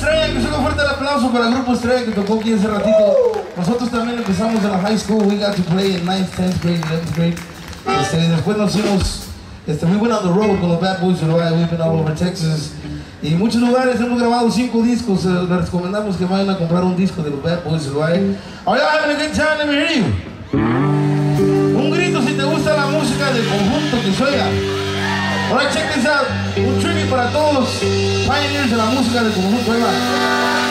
Que suene un fuerte el aplauso para el grupo Estrella que tocó aquí hace ratito. Nosotros también empezamos en la high school. We got to play in 9th, 10th grade, 11th grade. Este, y después nos hicimos, este, we went on the road con los Bad Boys Uruguay. We've been all over Texas. Y en muchos lugares hemos grabado cinco discos. Eh, les recomendamos que vayan a comprar un disco de los Bad Boys Uruguay. Are y'all having a good time? Let me hear you. Un grito si te gusta la música del conjunto que oiga. Ahora check this out. Un tribute para todos los pioneers de la música del conjunto.